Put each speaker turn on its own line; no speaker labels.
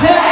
Hey!